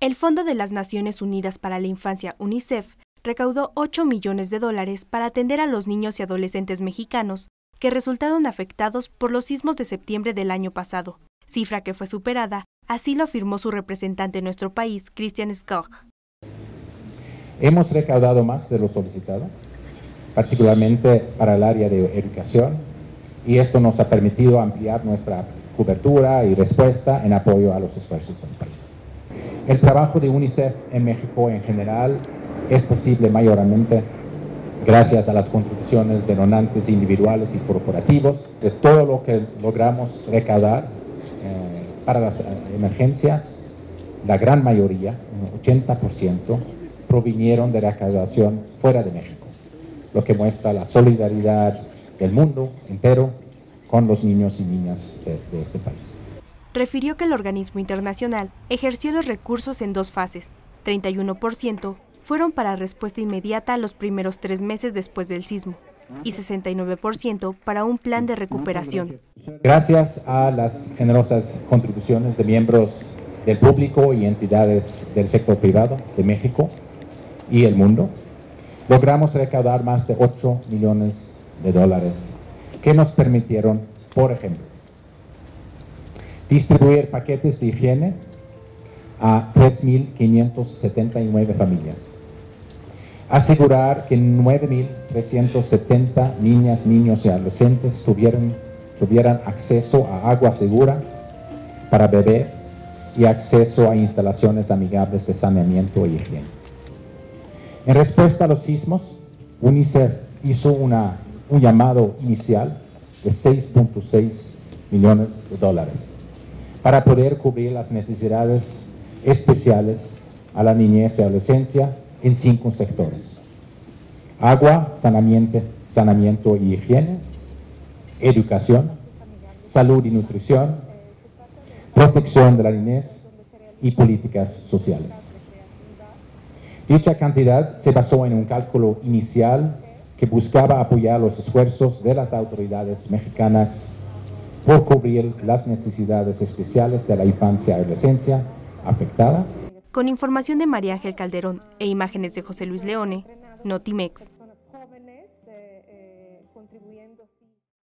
El Fondo de las Naciones Unidas para la Infancia, UNICEF, recaudó 8 millones de dólares para atender a los niños y adolescentes mexicanos que resultaron afectados por los sismos de septiembre del año pasado, cifra que fue superada, así lo afirmó su representante en nuestro país, Christian Skog. Hemos recaudado más de lo solicitado, particularmente para el área de educación, y esto nos ha permitido ampliar nuestra cobertura y respuesta en apoyo a los esfuerzos del país. El trabajo de UNICEF en México en general es posible mayormente gracias a las contribuciones de donantes individuales y corporativos, de todo lo que logramos recaudar eh, para las emergencias, la gran mayoría, un 80%, provinieron de recaudación fuera de México, lo que muestra la solidaridad del mundo entero con los niños y niñas de este país refirió que el organismo internacional ejerció los recursos en dos fases. 31% fueron para respuesta inmediata los primeros tres meses después del sismo y 69% para un plan de recuperación. Gracias a las generosas contribuciones de miembros del público y entidades del sector privado de México y el mundo, logramos recaudar más de 8 millones de dólares que nos permitieron, por ejemplo, distribuir paquetes de higiene a 3.579 familias, asegurar que 9.370 niñas, niños y adolescentes tuvieran, acceso a agua segura para beber y acceso a instalaciones amigables de saneamiento y higiene. En respuesta a los sismos, UNICEF hizo un llamado inicial de 6.6 millones de dólares para poder cubrir las necesidades especiales a la niñez y adolescencia en cinco sectores. Agua, saneamiento y higiene, educación, salud y nutrición, protección de la niñez y políticas sociales. Dicha cantidad se basó en un cálculo inicial que buscaba apoyar los esfuerzos de las autoridades mexicanas por cubrir las necesidades especiales de la infancia y adolescencia afectada. Con información de María Ángel Calderón e imágenes de José Luis Leone, Notimex.